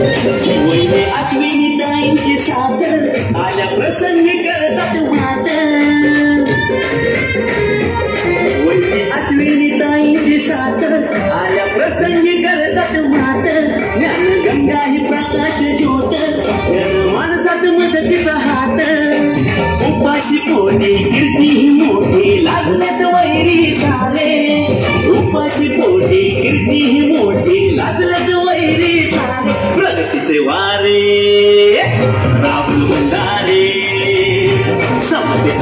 वैने अश्विनी ताईंची आल्या प्रसंगी करतात वाद वैने अश्विनी प्रसंगी करतात गंगा ही प्रकाश ज्योत माणसात मदतीचा हात। उपाशी पोटी कीर्ती ही मोठी लागल्यात वैरी सारे। उपाशी पोटी कीर्ती ही मोठी सारे Sewari, Rabu Bendari, Sabat